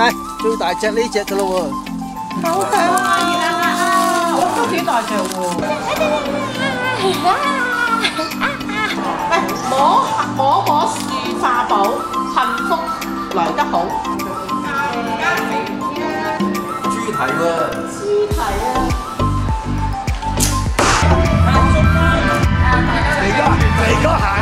唉，最大隻呢隻噶咯喎。好香啊！我都幾大隻喎。喂，摸摸摸樹化寶，幸福來得好。豬蹄喎。豬蹄啊！肥哥，肥哥行啊！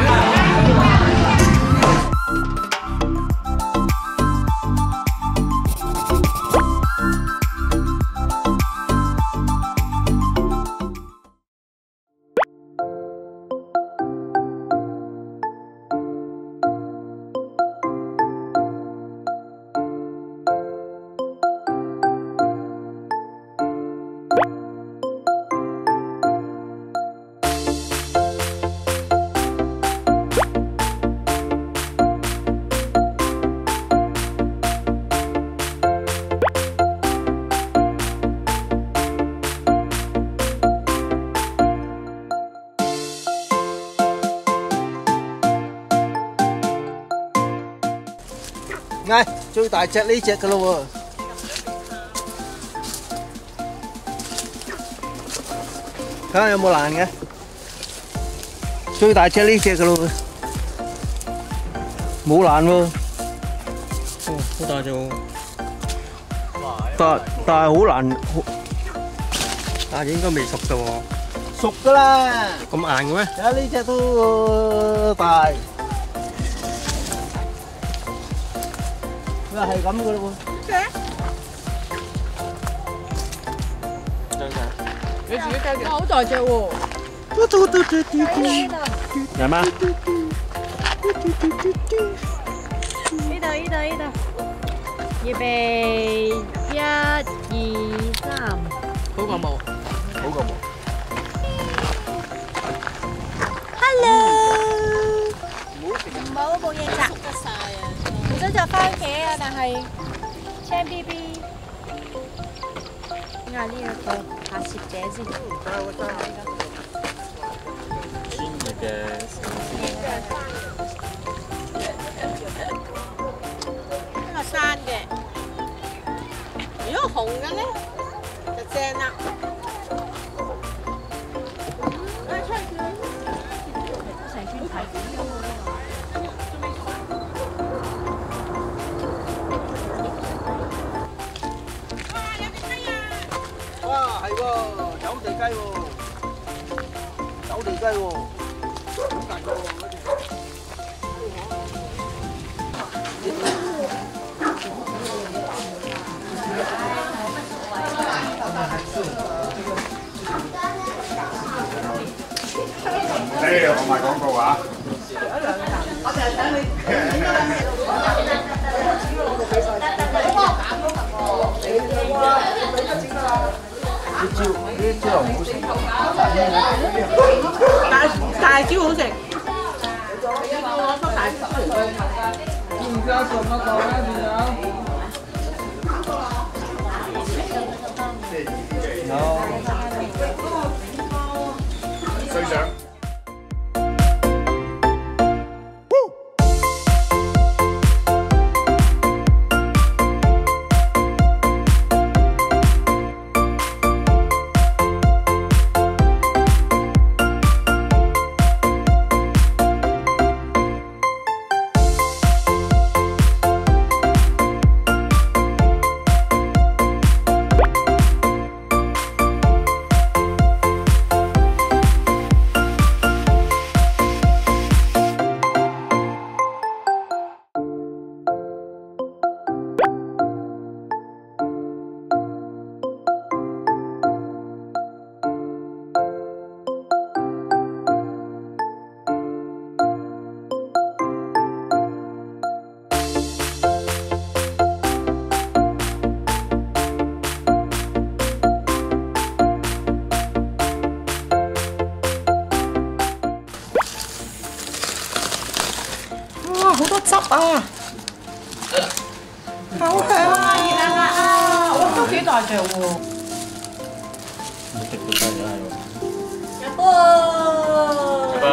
最大隻呢隻噶咯喎。睇下有冇爛嘅。最大隻呢隻噶咯喎。冇爛喎。哦，好大隻喎！但但係好難，好但係應該未熟㗎喎，熟噶啦。咁硬嘅咩？睇下呢只都大，佢係咁噶咯你自己計嘅。好大隻喎！喎。係嗎？呢度呢度呢度，預備一二三，好過冇。想就番茄啊，但係青 B B，嗌呢一個拍攝者先。專業嘅呢個生嘅，如果紅嘅咧就正啦。哇，雞喎，走地雞喎，好大個喎嗰隻。你我賣廣告啊！呢招呢招又唔好食。大大椒好食。我攞大招嚟。最哇，好多汁啊！好香啊！哇，都幾大隻喎！冇食到真係係喎。有波，有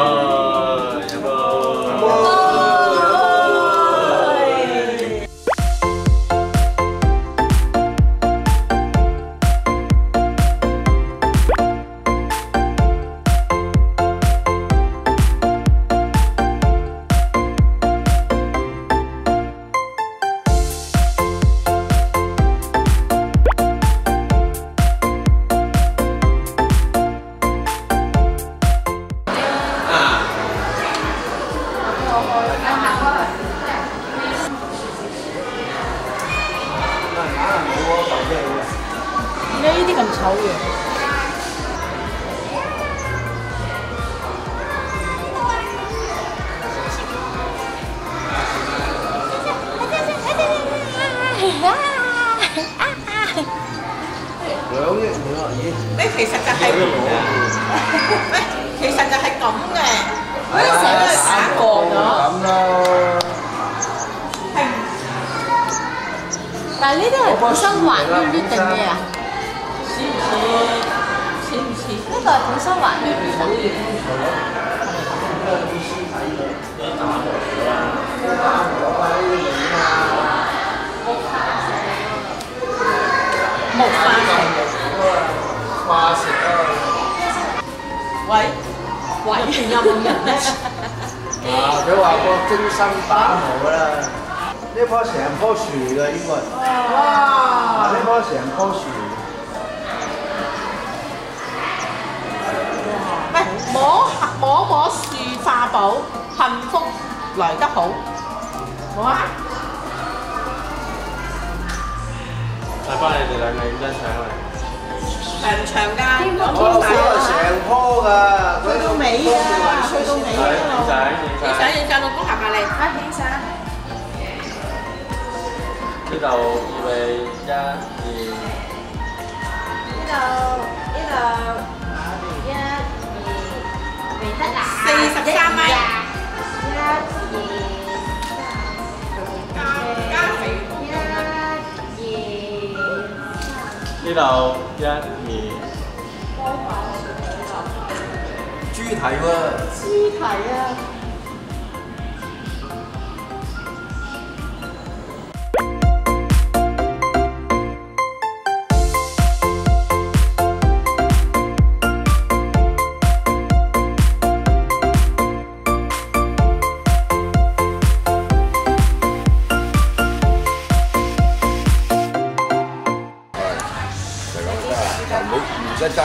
點解呢啲咁醜樣？但係呢啲係本身還圈圈定咩啊？似唔似？似唔似？呢個係本身還圈圈。木花化石啊！喂喂，入邊有冇人咧？啊！佢話個精心打磨啦，呢棵成棵樹嚟㗎應該。啊！哇！呢棵成棵樹。喂，摸摸摸樹化寶，幸福來得好。好啊！帶翻你哋兩個影張相嚟。長唔長㗎？我嗰個成棵㗎，去到尾啊！去到尾影啊！相影影相。相影相，老公行埋嚟。啊，影相。呢度預備一二。呢度呢度一二，未得啊！四十三米一二加肥。一二。呢度一二。豬蹄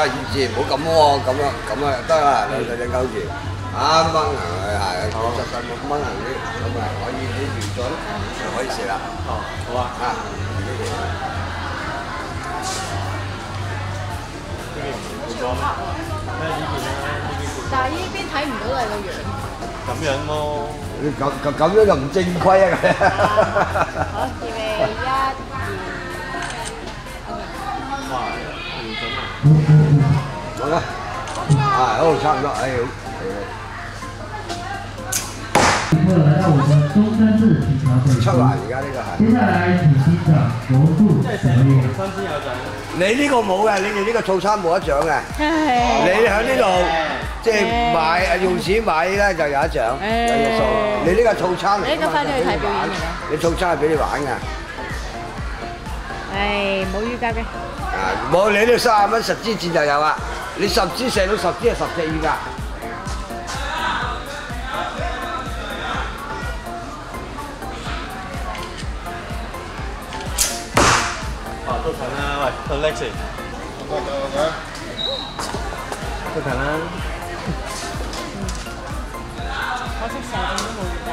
唔使揸意志，唔好咁喎，咁啊咁啊得啦，兩隻隻勾住，啱掹行佢係，實實冇掹行啲，咁啊可以啲完咗就可以食啦，哦，好啊。啊，呢邊唔會講咩？呢邊咧？呢但係呢邊睇唔到你個樣。咁樣咯。咁咁咁樣就唔正規啊！好，預備一二。哇！調準啊！好啦，啊好差唔多，哎好，客来到我们中山市体调会出嚟而家呢個係。接下来请欣赏国术即係表演。成盤新鮮有獎。你呢個冇嘅，你哋呢個套餐冇得獎嘅。你喺呢度即係買啊用錢買咧就有一獎，有隻數。你呢個套餐你咁快都要睇表演你套餐係俾你玩㗎。唉，冇預交嘅。啊，冇你呢三十蚊十支箭就有啦。你十支射到十支係十隻羽㗎。啊，都近啦，喂，到 Lex。都近啦。可惜成日都冇預交。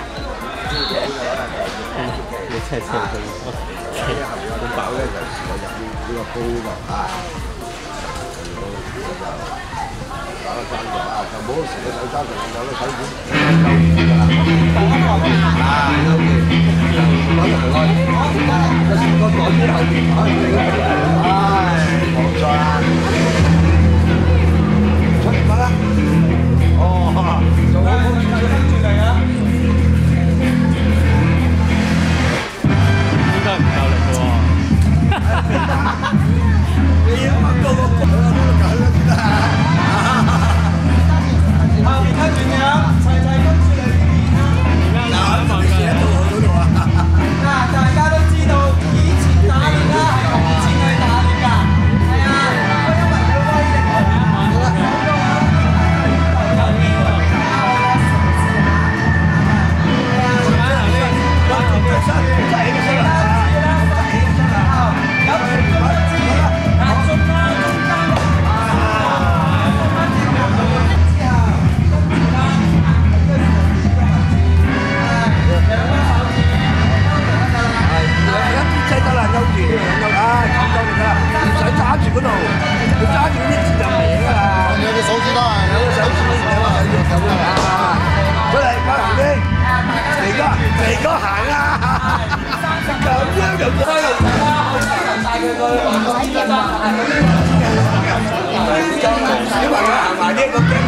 你真係射到。咁飽咧就試我入呢呢個煲呢度啊。打個爭咗啊！就唔好成個手揸住有個手指勾住㗎啦。啊，勾住，揾人開，個個袋喺後邊，唉，冇錯啦。出嚟啦！哦，仲有冇跟住嚟啊？應該唔夠力嘅喎。các bạn hàng mãi biết có kém